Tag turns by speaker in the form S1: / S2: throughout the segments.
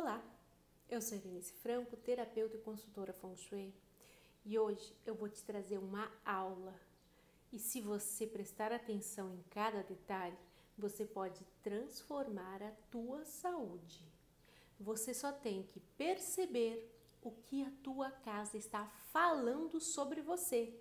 S1: Olá, eu sou Evenice Franco, terapeuta e consultora Feng Shui, e hoje eu vou te trazer uma aula. E se você prestar atenção em cada detalhe, você pode transformar a tua saúde. Você só tem que perceber o que a tua casa está falando sobre você.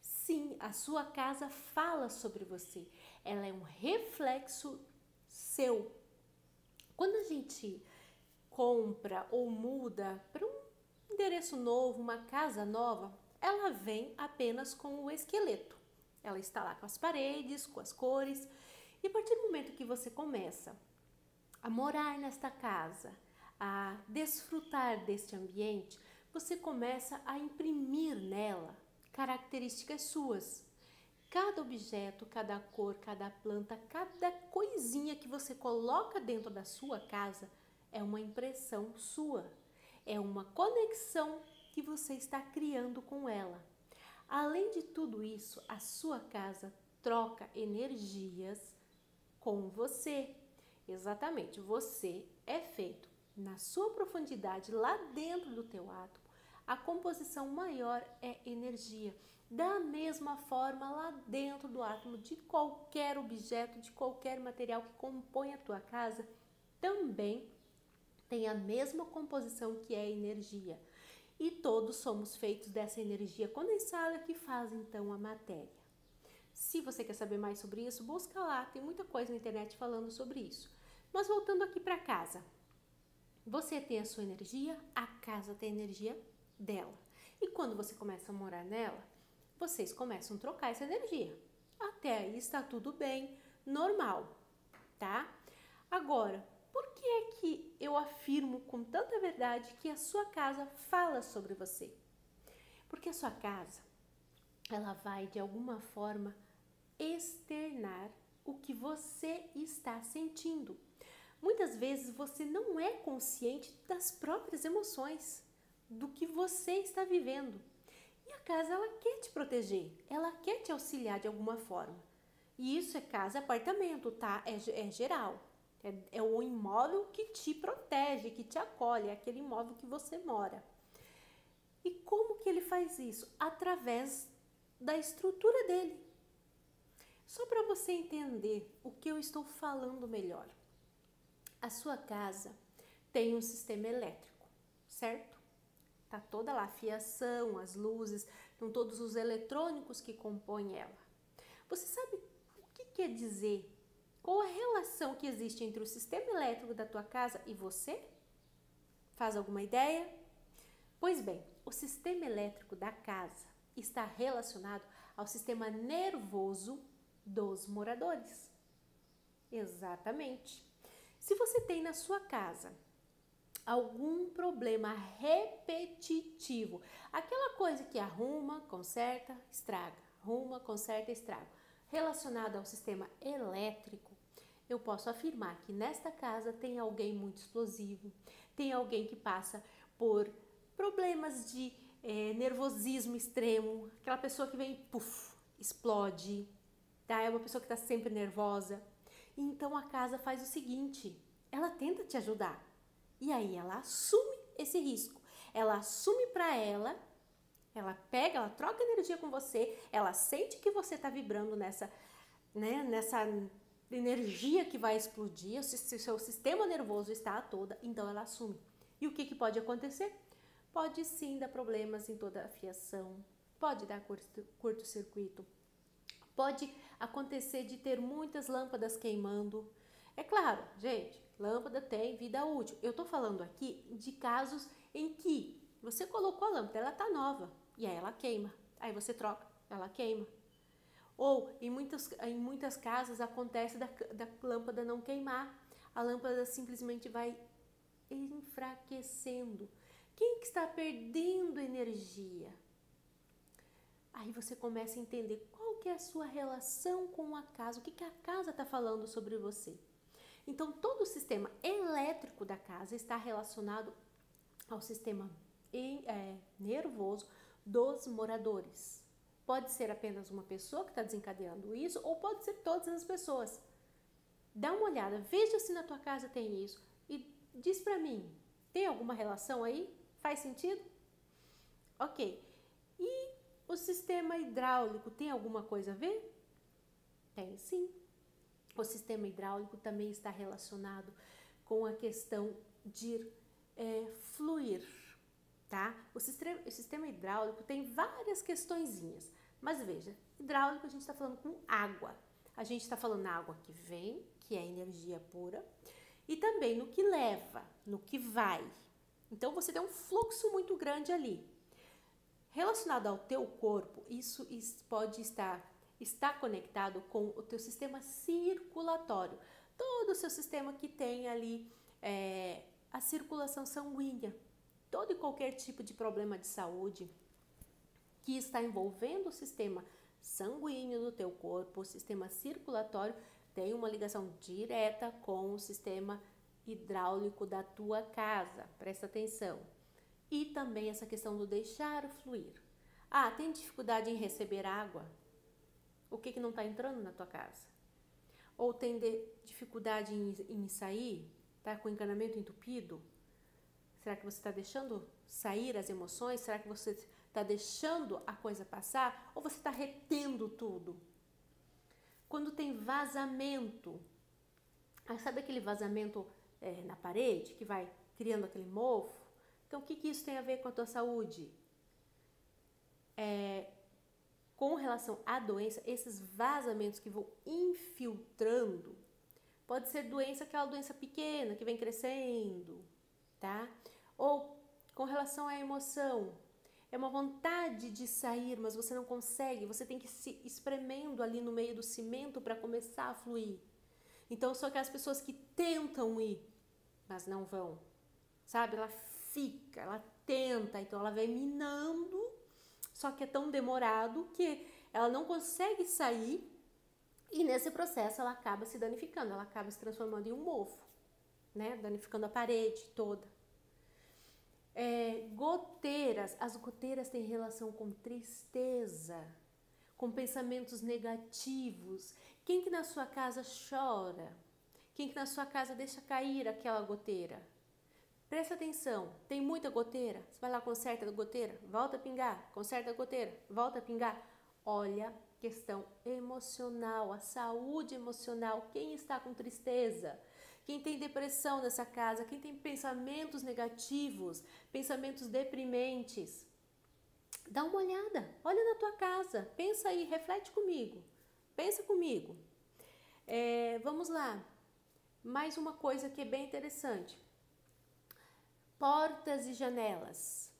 S1: Sim, a sua casa fala sobre você. Ela é um reflexo seu. Quando a gente compra ou muda para um endereço novo, uma casa nova, ela vem apenas com o esqueleto. Ela está lá com as paredes, com as cores. E a partir do momento que você começa a morar nesta casa, a desfrutar deste ambiente, você começa a imprimir nela características suas. Cada objeto, cada cor, cada planta, cada coisinha que você coloca dentro da sua casa é uma impressão sua, é uma conexão que você está criando com ela. Além de tudo isso, a sua casa troca energias com você. Exatamente, você é feito na sua profundidade, lá dentro do teu átomo. A composição maior é energia. Da mesma forma, lá dentro do átomo de qualquer objeto, de qualquer material que compõe a tua casa, também tem a mesma composição que é energia. E todos somos feitos dessa energia condensada que faz então a matéria. Se você quer saber mais sobre isso, busca lá, tem muita coisa na internet falando sobre isso. Mas voltando aqui para casa. Você tem a sua energia, a casa tem a energia dela. E quando você começa a morar nela, vocês começam a trocar essa energia. Até aí está tudo bem, normal, tá? Agora, que é que eu afirmo com tanta verdade que a sua casa fala sobre você? Porque a sua casa, ela vai de alguma forma externar o que você está sentindo. Muitas vezes você não é consciente das próprias emoções, do que você está vivendo. E a casa ela quer te proteger, ela quer te auxiliar de alguma forma. E isso é casa, apartamento, tá? É, é geral. É, é o imóvel que te protege, que te acolhe, é aquele imóvel que você mora. E como que ele faz isso? Através da estrutura dele. Só para você entender o que eu estou falando melhor. A sua casa tem um sistema elétrico, certo? Tá toda lá a fiação, as luzes, com todos os eletrônicos que compõem ela. Você sabe o que quer dizer qual a relação que existe entre o sistema elétrico da tua casa e você? Faz alguma ideia? Pois bem, o sistema elétrico da casa está relacionado ao sistema nervoso dos moradores. Exatamente. Se você tem na sua casa algum problema repetitivo, aquela coisa que arruma, conserta, estraga, arruma, conserta, estraga, relacionado ao sistema elétrico, eu posso afirmar que nesta casa tem alguém muito explosivo, tem alguém que passa por problemas de é, nervosismo extremo, aquela pessoa que vem, puf, explode, tá? É uma pessoa que está sempre nervosa. Então a casa faz o seguinte: ela tenta te ajudar e aí ela assume esse risco, ela assume para ela ela pega, ela troca energia com você, ela sente que você está vibrando nessa, né, nessa energia que vai explodir, se o seu sistema nervoso está a toda, então ela assume. E o que, que pode acontecer? Pode sim dar problemas em toda a fiação, pode dar curto-circuito, pode acontecer de ter muitas lâmpadas queimando. É claro, gente, lâmpada tem vida útil. Eu estou falando aqui de casos em que você colocou a lâmpada, ela está nova, e aí ela queima. Aí você troca, ela queima. Ou em muitas, em muitas casas acontece da, da lâmpada não queimar, a lâmpada simplesmente vai enfraquecendo. Quem que está perdendo energia? Aí você começa a entender qual que é a sua relação com a casa, o que, que a casa está falando sobre você. Então, todo o sistema elétrico da casa está relacionado ao sistema é, nervoso dos moradores. Pode ser apenas uma pessoa que está desencadeando isso, ou pode ser todas as pessoas. Dá uma olhada, veja se na tua casa tem isso e Diz para mim, tem alguma relação aí? Faz sentido? Ok. E o sistema hidráulico tem alguma coisa a ver? Tem sim. O sistema hidráulico também está relacionado com a questão de é, fluir, tá? O sistema, o sistema hidráulico tem várias questõezinhas, mas veja, hidráulico a gente está falando com água. A gente está falando na água que vem, que é energia pura, e também no que leva, no que vai. Então você tem um fluxo muito grande ali. Relacionado ao teu corpo, isso pode estar está conectado com o teu sistema circulatório, todo o seu sistema que tem ali é, a circulação sanguínea, todo e qualquer tipo de problema de saúde que está envolvendo o sistema sanguíneo do teu corpo, o sistema circulatório, tem uma ligação direta com o sistema hidráulico da tua casa. Presta atenção. E também essa questão do deixar fluir. Ah, tem dificuldade em receber água? O que, que não está entrando na tua casa? Ou tem dificuldade em, em sair? Está com encanamento entupido? Será que você está deixando sair as emoções? Será que você está deixando a coisa passar? Ou você está retendo tudo? Quando tem vazamento, ah, sabe aquele vazamento é, na parede que vai criando aquele mofo? Então, o que, que isso tem a ver com a tua saúde? É, com relação à doença, esses vazamentos que vão infiltrando, pode ser doença, aquela doença pequena que vem crescendo, tá? Ou com relação à emoção, é uma vontade de sair, mas você não consegue, você tem que se espremendo ali no meio do cimento para começar a fluir. Então são aquelas pessoas que tentam ir, mas não vão. Sabe? Ela fica, ela tenta, então ela vai minando, só que é tão demorado que ela não consegue sair e nesse processo ela acaba se danificando, ela acaba se transformando em um mofo, né? Danificando a parede toda. É, goteiras, as goteiras têm relação com tristeza, com pensamentos negativos. Quem que na sua casa chora? Quem que na sua casa deixa cair aquela goteira? Presta atenção, tem muita goteira? Você vai lá, conserta a goteira, volta a pingar, conserta a goteira, volta a pingar. Olha, questão emocional, a saúde emocional. Quem está com tristeza? Quem tem depressão nessa casa? Quem tem pensamentos negativos, pensamentos deprimentes? Dá uma olhada, olha na tua casa, pensa aí, reflete comigo, pensa comigo. É, vamos lá, mais uma coisa que é bem interessante portas e janelas.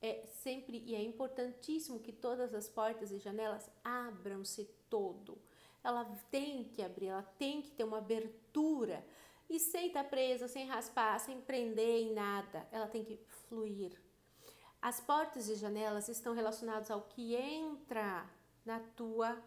S1: É sempre e é importantíssimo que todas as portas e janelas abram-se todo. Ela tem que abrir, ela tem que ter uma abertura e sem estar presa, sem raspar, sem prender em nada. Ela tem que fluir. As portas e janelas estão relacionadas ao que entra na tua,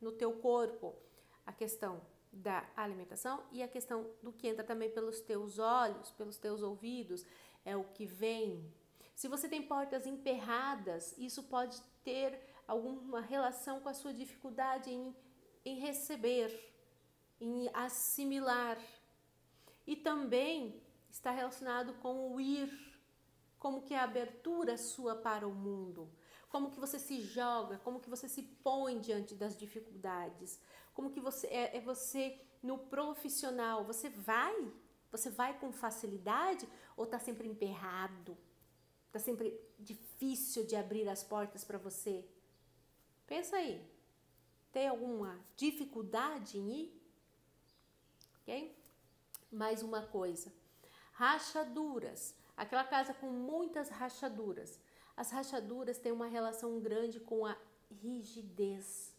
S1: no teu corpo. A questão da alimentação e a questão do que entra também pelos teus olhos, pelos teus ouvidos, é o que vem. Se você tem portas emperradas, isso pode ter alguma relação com a sua dificuldade em, em receber, em assimilar. E também está relacionado com o ir, como que é a abertura sua para o mundo, como que você se joga, como que você se põe diante das dificuldades, como que você é, é você no profissional, você vai, você vai com facilidade ou tá sempre emperrado? Tá sempre difícil de abrir as portas para você? Pensa aí. Tem alguma dificuldade em ir? OK? Mais uma coisa. Rachaduras. Aquela casa com muitas rachaduras. As rachaduras têm uma relação grande com a rigidez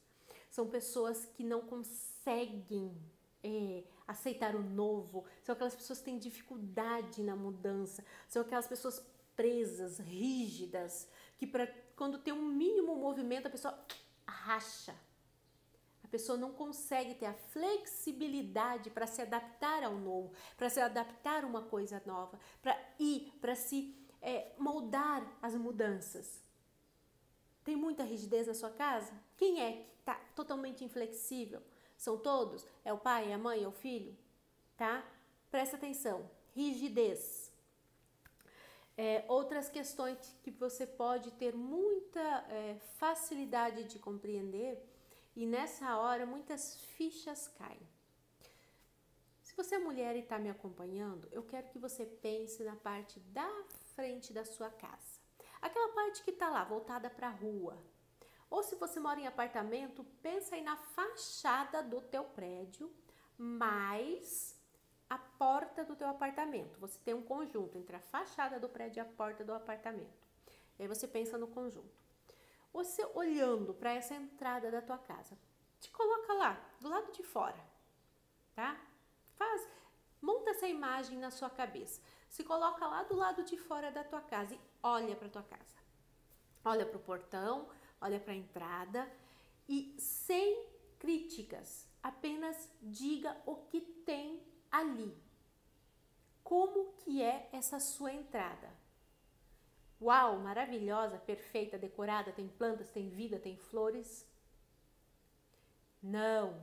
S1: são pessoas que não conseguem é, aceitar o novo, são aquelas pessoas que têm dificuldade na mudança, são aquelas pessoas presas, rígidas, que pra, quando tem um mínimo movimento a pessoa racha. Pessoa não consegue ter a flexibilidade para se adaptar ao novo, para se adaptar a uma coisa nova, para ir, para se é, moldar as mudanças. Tem muita rigidez na sua casa? Quem é que está totalmente inflexível? São todos? É o pai, é a mãe, é o filho? Tá? Presta atenção. rigidez. É, outras questões que você pode ter muita é, facilidade de compreender e nessa hora muitas fichas caem. Se você é mulher e está me acompanhando, eu quero que você pense na parte da frente da sua casa. Aquela parte que está lá, voltada para a rua. Ou se você mora em apartamento, pensa aí na fachada do teu prédio, mais a porta do teu apartamento. Você tem um conjunto entre a fachada do prédio e a porta do apartamento. E aí você pensa no conjunto. Você olhando para essa entrada da tua casa, te coloca lá, do lado de fora, tá? Faz, monta essa imagem na sua cabeça. Se coloca lá do lado de fora da tua casa e olha para tua casa. Olha para o portão, olha para a entrada e sem críticas, apenas diga o que tem ali. Como que é essa sua entrada? Uau, maravilhosa, perfeita, decorada, tem plantas, tem vida, tem flores? Não.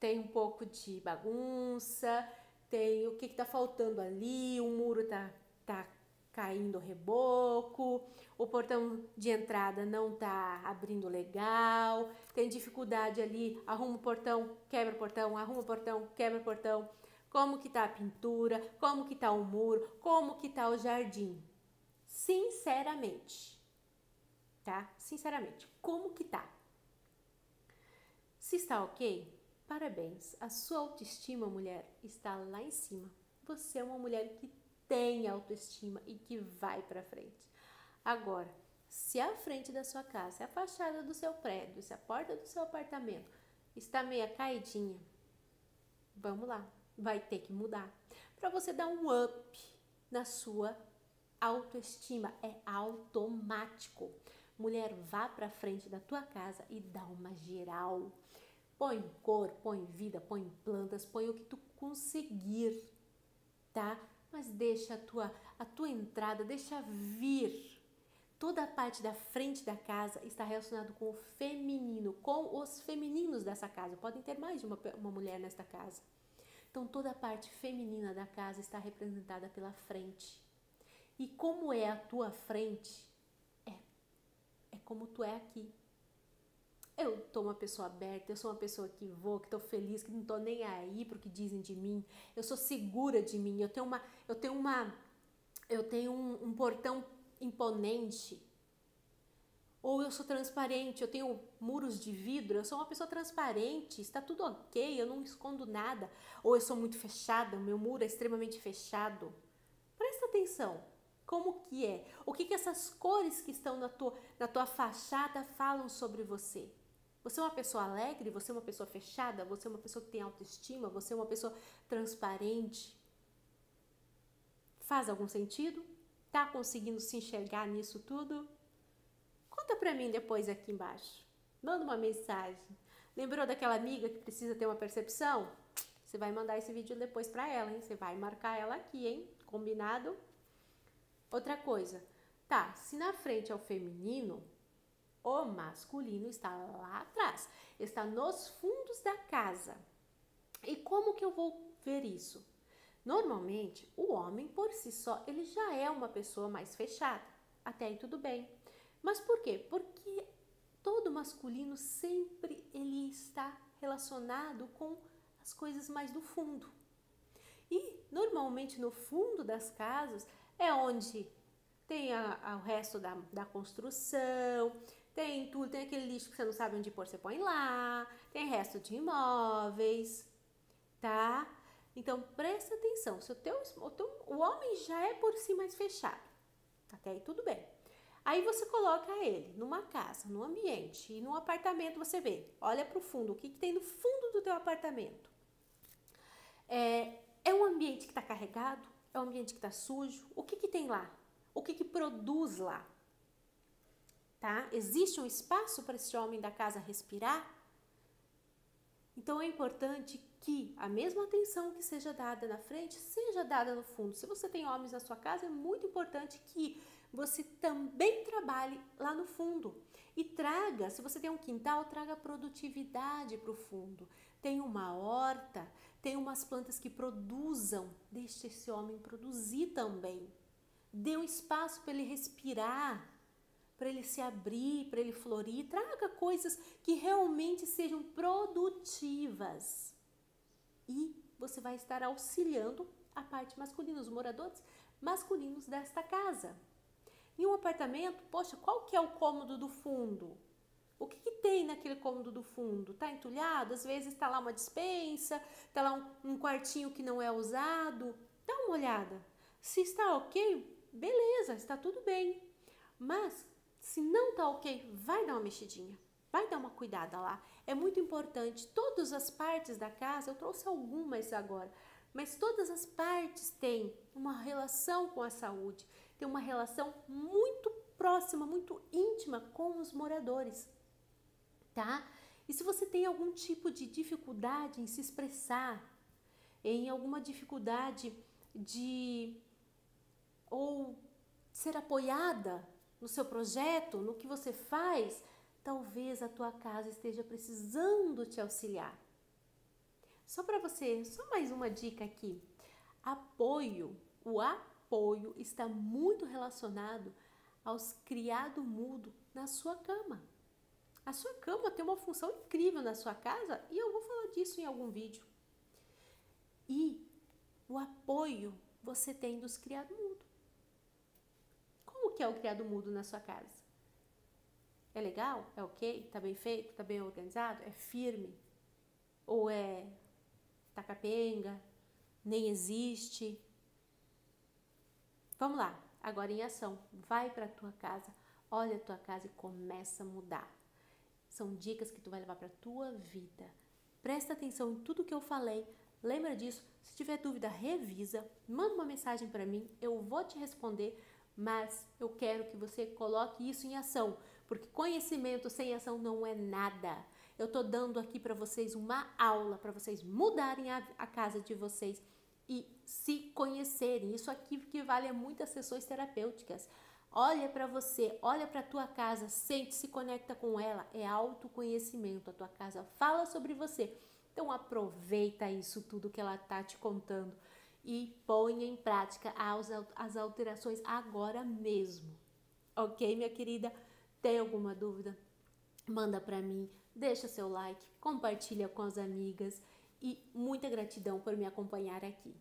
S1: Tem um pouco de bagunça, tem o que está faltando ali, o muro está tá caindo reboco, o portão de entrada não está abrindo legal, tem dificuldade ali, arruma o portão, quebra o portão, arruma o portão, quebra o portão. Como que tá a pintura, como que tá o muro, como que tá o jardim. Sinceramente, tá? Sinceramente, como que tá? Se está ok, parabéns. A sua autoestima, mulher, está lá em cima. Você é uma mulher que tem autoestima e que vai para frente. Agora, se a frente da sua casa, se a fachada do seu prédio, se a porta do seu apartamento está meia caidinha, vamos lá, vai ter que mudar para você dar um up na sua autoestima. É automático. Mulher, vá para frente da tua casa e dá uma geral. Põe cor, põe vida, põe plantas, põe o que tu conseguir, tá? Mas deixa a tua, a tua entrada, deixa vir. Toda a parte da frente da casa está relacionado com o feminino, com os femininos dessa casa. Podem ter mais de uma, uma mulher nesta casa. Então, toda a parte feminina da casa está representada pela frente. E como é a tua frente, é, é como tu é aqui. Eu tô uma pessoa aberta, eu sou uma pessoa que vou, que tô feliz, que não tô nem aí pro que dizem de mim. Eu sou segura de mim. Eu tenho uma, eu tenho uma, eu tenho um, um portão imponente. Ou eu sou transparente, eu tenho muros de vidro, eu sou uma pessoa transparente, está tudo ok, eu não escondo nada. Ou eu sou muito fechada, o meu muro é extremamente fechado. Presta atenção, como que é? O que, que essas cores que estão na tua, na tua fachada falam sobre você? Você é uma pessoa alegre? Você é uma pessoa fechada? Você é uma pessoa que tem autoestima? Você é uma pessoa transparente? Faz algum sentido? Tá conseguindo se enxergar nisso tudo? Conta pra mim depois aqui embaixo. Manda uma mensagem. Lembrou daquela amiga que precisa ter uma percepção? Você vai mandar esse vídeo depois para ela, hein? Você vai marcar ela aqui, hein? Combinado? Outra coisa, tá? Se na frente é o feminino, o masculino está lá atrás, está nos fundos da casa. E como que eu vou ver isso? Normalmente, o homem por si só, ele já é uma pessoa mais fechada. Até aí tudo bem. Mas por quê? Porque todo masculino sempre ele está relacionado com as coisas mais do fundo. E normalmente no fundo das casas é onde tem a, a, o resto da, da construção, tem tudo, tem aquele lixo que você não sabe onde pôr, você põe lá, tem resto de imóveis, tá? Então presta atenção, se o, teu, o, teu, o homem já é por si mais fechado, até aí tudo bem. Aí você coloca ele numa casa, num ambiente e num apartamento você vê, olha para o fundo, o que, que tem no fundo do teu apartamento? É, é um ambiente que está carregado? É um ambiente que está sujo? O que, que tem lá? O que, que produz lá? tá? Existe um espaço para esse homem da casa respirar? Então é importante que a mesma atenção que seja dada na frente seja dada no fundo. Se você tem homens na sua casa, é muito importante que você também trabalhe lá no fundo e traga, se você tem um quintal, traga produtividade para o fundo, tem uma horta, tem umas plantas que produzam, deixe esse homem produzir também. Dê um espaço para ele respirar, para ele se abrir, para ele florir. Traga coisas que realmente sejam produtivas. E você vai estar auxiliando a parte masculina, os moradores masculinos desta casa. Em um apartamento, poxa, qual que é o cômodo do fundo? O que, que tem naquele cômodo do fundo? Tá entulhado? Às vezes está lá uma dispensa, está lá um, um quartinho que não é usado. Dá uma olhada. Se está ok, beleza, está tudo bem. Mas se não está ok, vai dar uma mexidinha. Vai dar uma cuidada lá. É muito importante. Todas as partes da casa, eu trouxe algumas agora, mas todas as partes têm uma relação com a saúde, tem uma relação muito próxima, muito íntima com os moradores tá? E se você tem algum tipo de dificuldade em se expressar, em alguma dificuldade de ou ser apoiada no seu projeto, no que você faz, talvez a tua casa esteja precisando te auxiliar. Só para você, só mais uma dica aqui. Apoio, o apoio está muito relacionado aos criado mudo na sua cama. A sua cama tem uma função incrível na sua casa e eu vou falar disso em algum vídeo. E o apoio você tem dos criados mudo. Como que é o criado mudo na sua casa? É legal? É ok? Tá bem feito? Tá bem organizado? É firme? Ou é tacapenga? Nem existe? Vamos lá, agora em ação. Vai para tua casa, olha a tua casa e começa a mudar. São dicas que tu vai levar para tua vida. Presta atenção em tudo que eu falei. Lembra disso? Se tiver dúvida, revisa, manda uma mensagem para mim, eu vou te responder, mas eu quero que você coloque isso em ação, porque conhecimento sem ação não é nada. Eu tô dando aqui para vocês uma aula para vocês mudarem a, a casa de vocês e se conhecerem. Isso aqui que vale a muitas sessões terapêuticas. Olha para você, olha para tua casa, sente, se conecta com ela. É autoconhecimento. A tua casa fala sobre você. Então aproveita isso tudo que ela tá te contando e ponha em prática as, as alterações agora mesmo. Ok, minha querida? Tem alguma dúvida? Manda para mim, deixa seu like, compartilha com as amigas e muita gratidão por me acompanhar aqui.